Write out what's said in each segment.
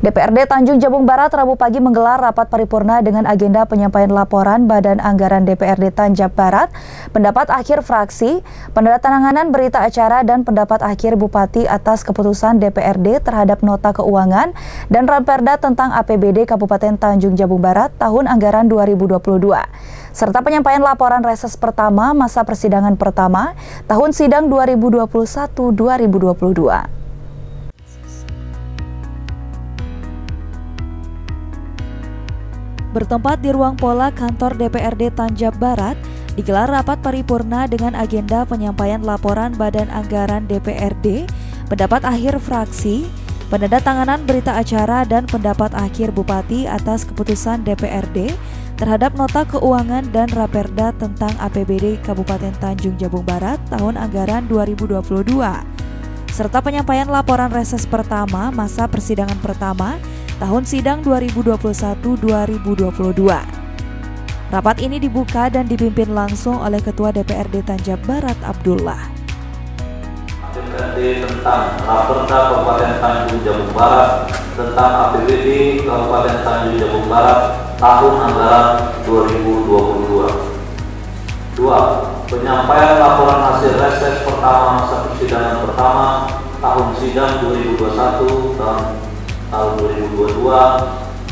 DPRD Tanjung Jabung Barat Rabu pagi menggelar rapat paripurna dengan agenda penyampaian laporan Badan Anggaran DPRD Tanjab Barat, pendapat akhir fraksi, penandatanganan berita acara dan pendapat akhir Bupati atas keputusan DPRD terhadap nota keuangan dan Ramperda tentang APBD Kabupaten Tanjung Jabung Barat tahun anggaran 2022 serta penyampaian laporan reses pertama masa persidangan pertama tahun sidang 2021-2022. Bertempat di ruang pola kantor DPRD Tanjab Barat, digelar rapat paripurna dengan agenda penyampaian laporan Badan Anggaran DPRD, pendapat akhir fraksi, penandatanganan berita acara dan pendapat akhir Bupati atas keputusan DPRD terhadap nota keuangan dan raperda tentang APBD Kabupaten Tanjung Jabung Barat tahun anggaran 2022 serta penyampaian laporan reses pertama masa persidangan pertama tahun sidang 2021-2022. Rapat ini dibuka dan dipimpin langsung oleh Ketua DPRD Tanjab Barat Abdullah. DPRD tentang Raperda Kabupaten Tanjung Jabung Barat tentang APBD Kabupaten Tanjung Jabung Barat tahun anggaran 2022. Dua, penyampaian laporan hasil reses pertama masa persidangan pertama tahun sidang 2021 tahun tahun 2022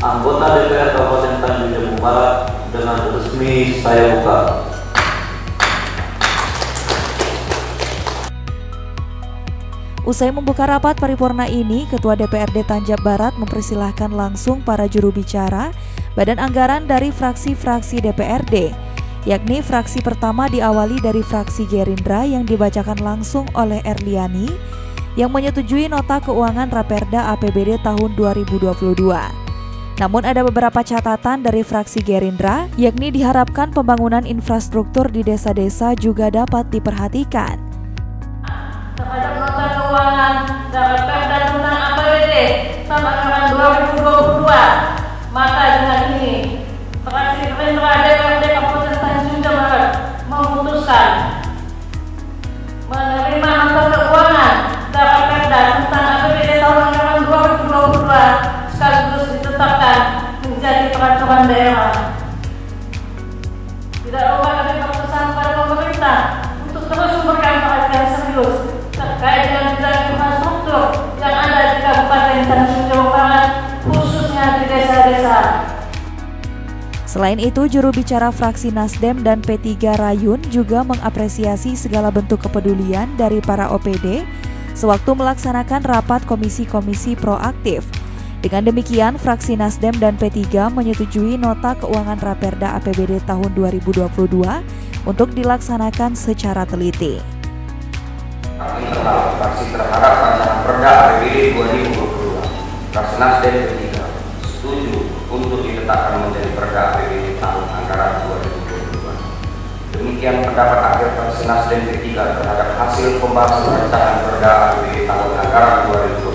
anggota DPR Kabupaten Tanjung Jabung Barat dengan resmi saya buka. Usai membuka rapat paripurna ini, Ketua DPRD Tanjab Barat mempersilahkan langsung para juru bicara Badan Anggaran dari fraksi-fraksi DPRD, yakni fraksi pertama diawali dari fraksi Gerindra yang dibacakan langsung oleh Erliani, yang menyetujui nota keuangan Raperda APBD tahun 2022. Namun ada beberapa catatan dari fraksi Gerindra, yakni diharapkan pembangunan infrastruktur di desa-desa juga dapat diperhatikan. Terhadap peraturan daerah. Tidak lupa kami keputusan pada pemerintah untuk terus memberikan perhatian serius terkait dengan bidang infrastruktur yang ada di Kabupaten Tanjung Jabung Barat, khususnya di desa-desa. Selain itu, juru bicara fraksi Nasdem dan P3 Rayun juga mengapresiasi segala bentuk kepedulian dari para OPD sewaktu melaksanakan rapat komisi-komisi proaktif. Dengan demikian, fraksi Nasdem dan P3 menyetujui nota keuangan Raperda APBD tahun 2022 untuk dilaksanakan secara teliti. Fraksi terhadap rancangan Perda APBD 2022. Fraksi Nasdem P3 setuju untuk ditetapkan menjadi Perda APBD tahun anggaran 2022. Demikian pendapat akhir fraksi Nasdem P3 terhadap hasil pembahasan rancangan Perda APBD tahun anggaran 2022.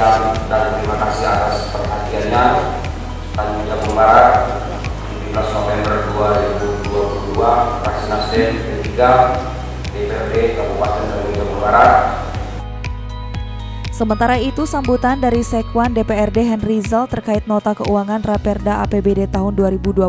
Sekian dan terima kasih atas perhatiannya. Tanjung Barat, 17 November 2022, fraksi Nasdem P3 DPRD Kabupaten Tanjung Barat Sementara itu, sambutan dari Sekwan DPRD Henry Zal terkait nota keuangan Raperda APBD tahun 2022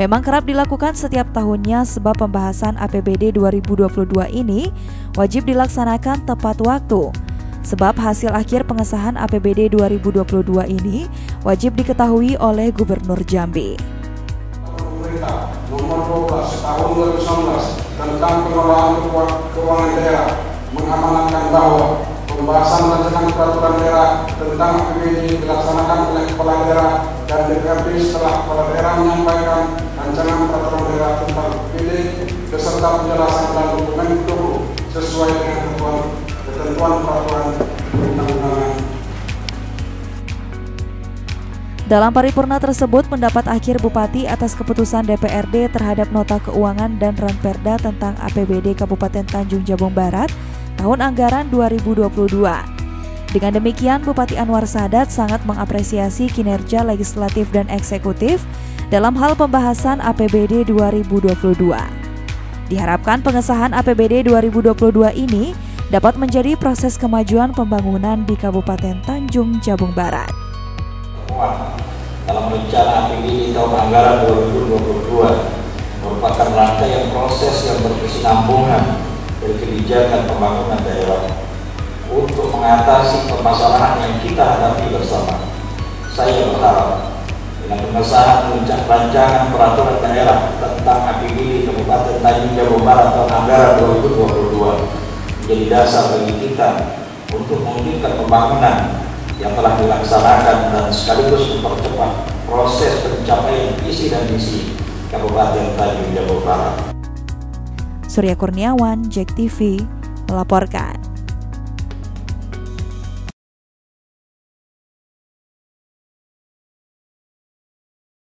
memang kerap dilakukan setiap tahunnya sebab pembahasan APBD 2022 ini wajib dilaksanakan tepat waktu. Sebab hasil akhir pengesahan APBD 2022 ini wajib diketahui oleh Gubernur Jambi. Nomor 12 tahun 2019 tentang pengelolaan keuangan daerah mengamanatkan bahwa pembahasan rancangan peraturan daerah tentang APBD dilaksanakan oleh kepala daerah dan DPRD setelah kepala daerah menyampaikan rancangan peraturan daerah tentang APBD beserta penjelasan dan dokumen itu sesuai dengan Dalam paripurna tersebut, pendapat akhir Bupati atas keputusan DPRD terhadap nota keuangan dan ranperda tentang APBD Kabupaten Tanjung Jabung Barat tahun anggaran 2022. Dengan demikian, Bupati Anwar Sadat sangat mengapresiasi kinerja legislatif dan eksekutif dalam hal pembahasan APBD 2022. Diharapkan pengesahan APBD 2022 ini dapat menjadi proses kemajuan pembangunan di Kabupaten Tanjung Jabung Barat. Dalam rencana APBD tahun anggaran 2022 merupakan rangkaian proses yang berkesinambungan dari kebijakan pembangunan daerah untuk mengatasi permasalahan yang kita hadapi bersama. Saya berharap dengan pengesahan rancangan peraturan daerah tentang APBD Kabupaten Tanjung Jabung Barat tahun anggaran 2022 menjadi dasar bagi kita untuk mewujudkan pembangunan yang telah dilaksanakan dan sekaligus mempercepat proses pencapaian visi dan misi Kabupaten Tanjung Jabung Barat. Surya Kurniawan, Jack TV, melaporkan.